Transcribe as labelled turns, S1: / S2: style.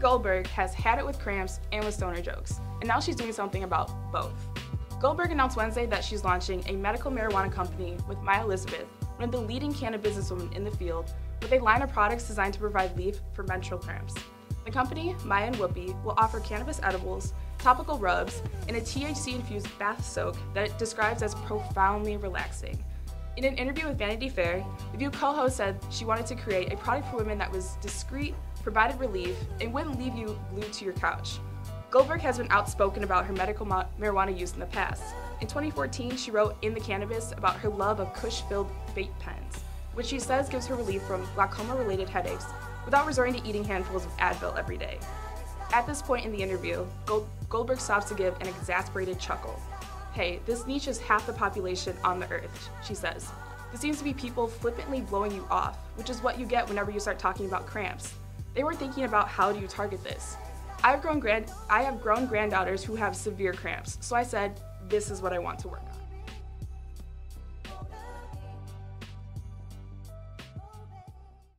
S1: Goldberg has had it with cramps and with stoner jokes, and now she's doing something about both. Goldberg announced Wednesday that she's launching a medical marijuana company with Maya Elizabeth, one of the leading cannabis businesswomen in the field, with a line of products designed to provide relief for menstrual cramps. The company, Maya and Whoopi, will offer cannabis edibles, topical rubs, and a THC-infused bath soak that it describes as profoundly relaxing. In an interview with Vanity Fair, the View co-host said she wanted to create a product for women that was discreet, provided relief, and wouldn't leave you glued to your couch. Goldberg has been outspoken about her medical marijuana use in the past. In 2014, she wrote In the Cannabist about her love of kush-filled vape pens, which she says gives her relief from glaucoma-related headaches without resorting to eating handfuls of Advil every day. At this point in the interview, Gold Goldberg stops to give an exasperated chuckle. Hey, this niche is half the population on the earth, she says. This seems to be people flippantly blowing you off, which is what you get whenever you start talking about cramps. They were thinking about how do you target this. I have grown grand I have grown granddaughters who have severe cramps, so I said, this is what I want to work.